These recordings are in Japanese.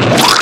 Fuck!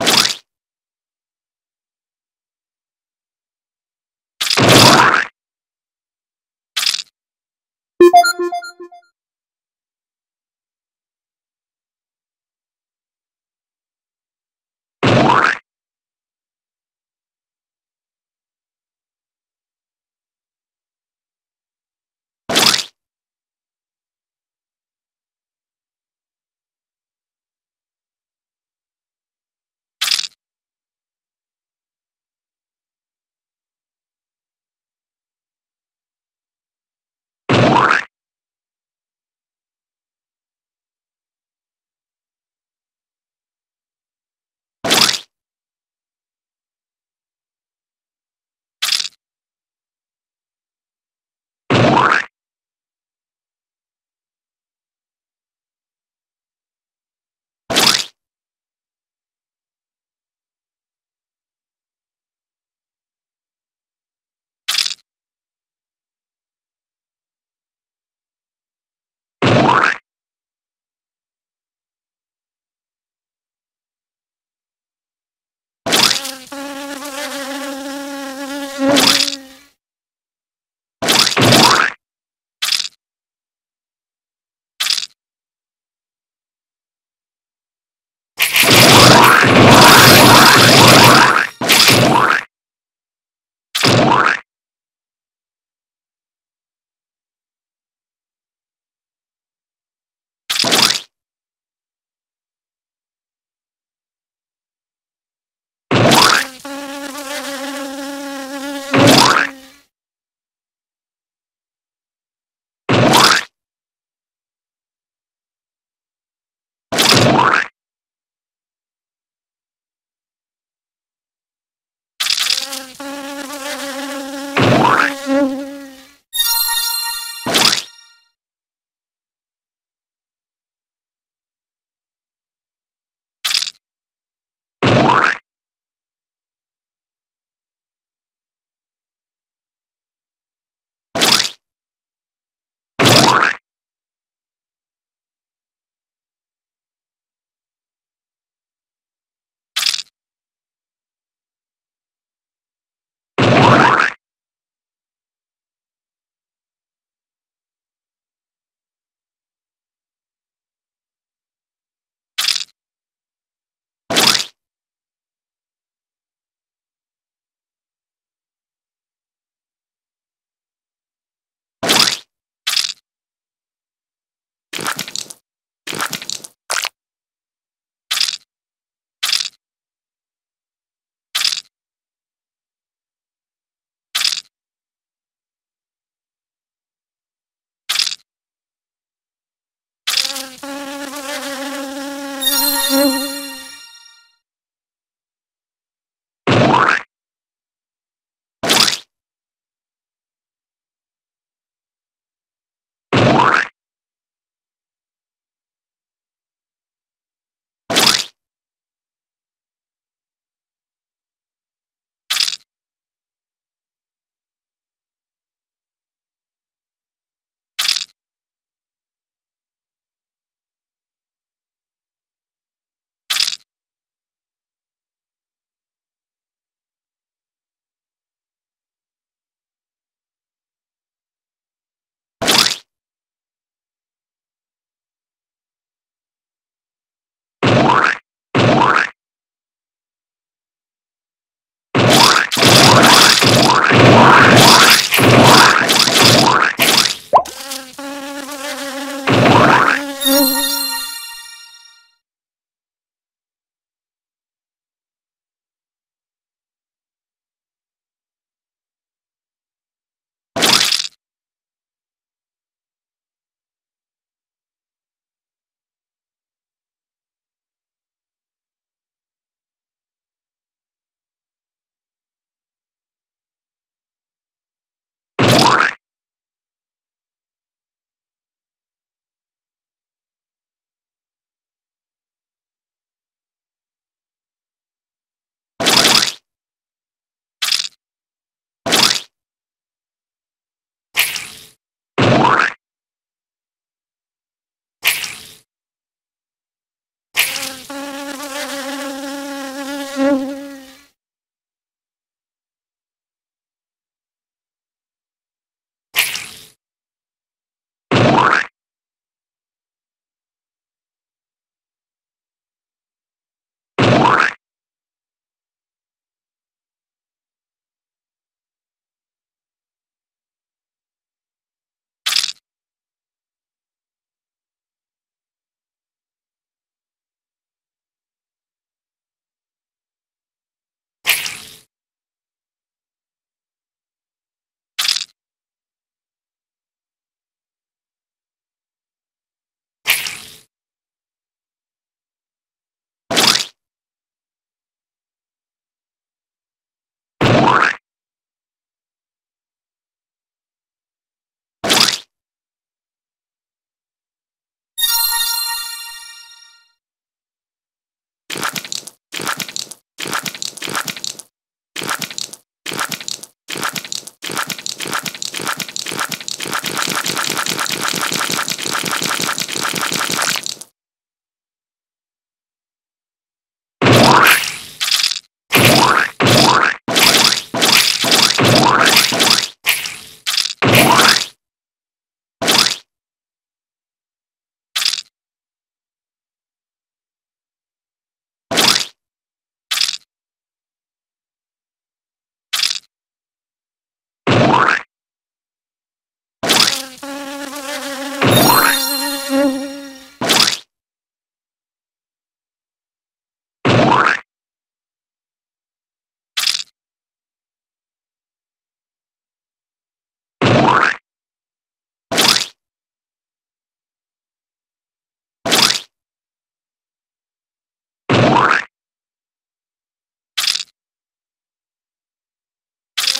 you Uh-huh.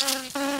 Thank you.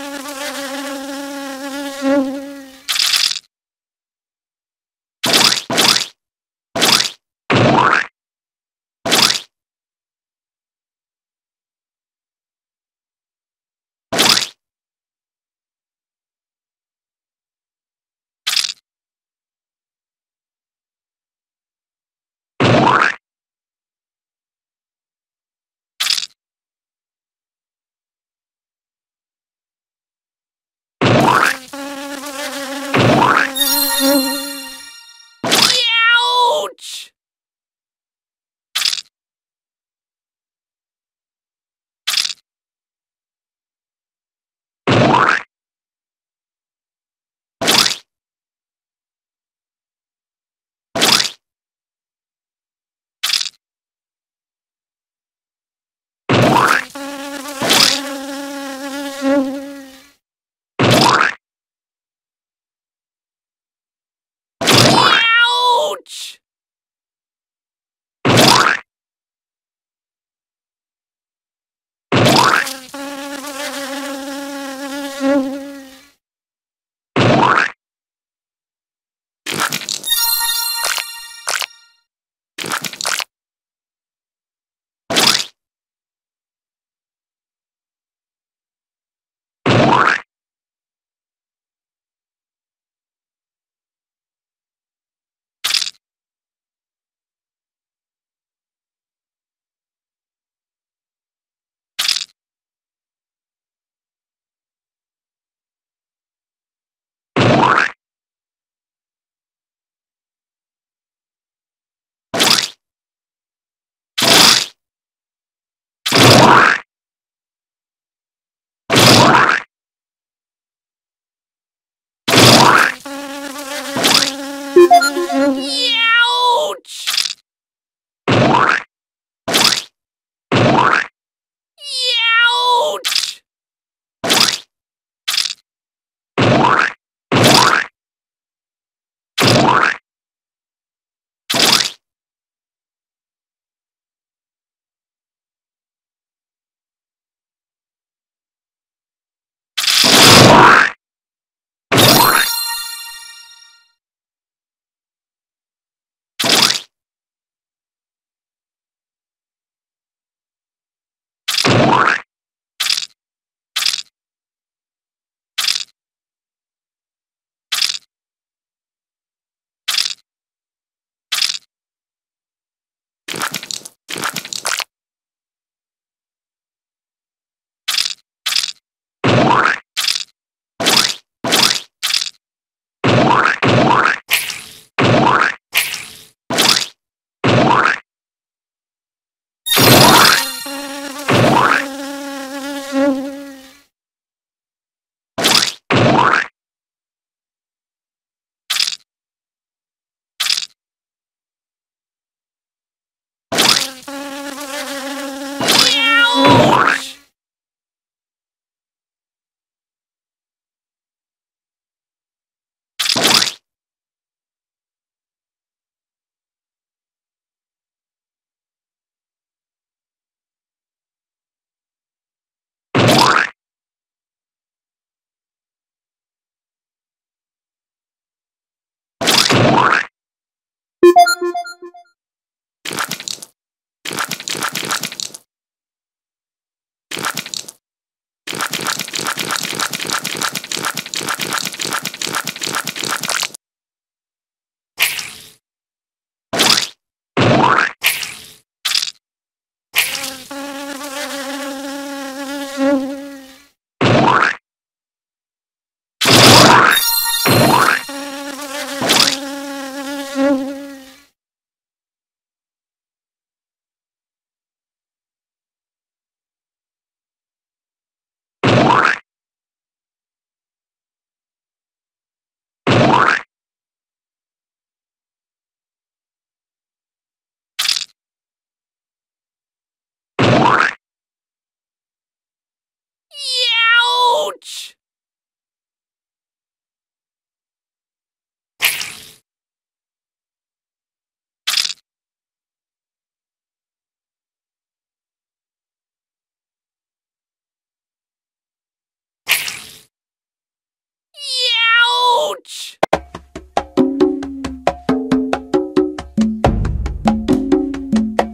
Yeah!